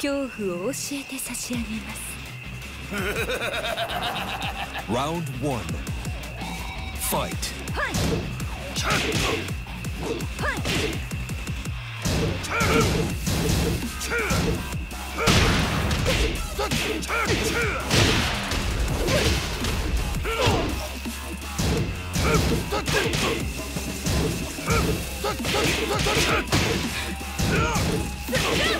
恐怖を教えて差し上げます。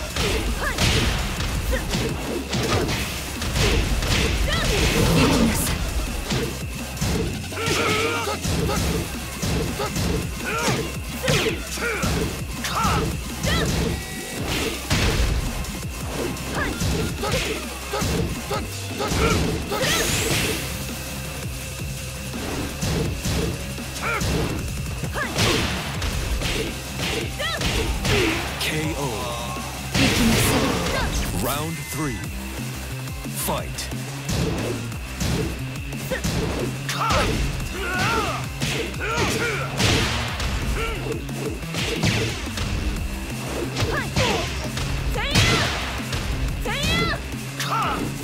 KO. Round three. Fight. Cut!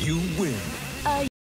You win.